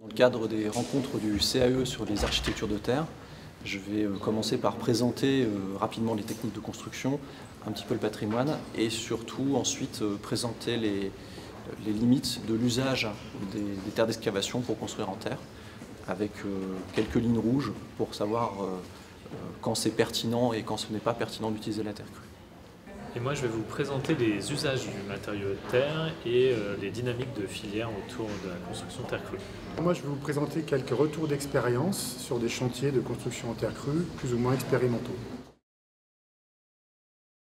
Dans le cadre des rencontres du CAE sur les architectures de terre, je vais euh, commencer par présenter euh, rapidement les techniques de construction, un petit peu le patrimoine et surtout ensuite euh, présenter les, limites de l'usage des, terres d'excavation pour construire en terre avec quelques lignes rouges pour savoir quand c'est pertinent et quand ce n'est pas pertinent d'utiliser la terre crue. Et moi, je vais vous présenter les usages du matériau de terre et euh, les dynamiques de filière autour de la construction terre crue. Moi, je vais vous présenter quelques retours d'expérience sur des chantiers de construction en terre crue, plus ou moins expérimentaux.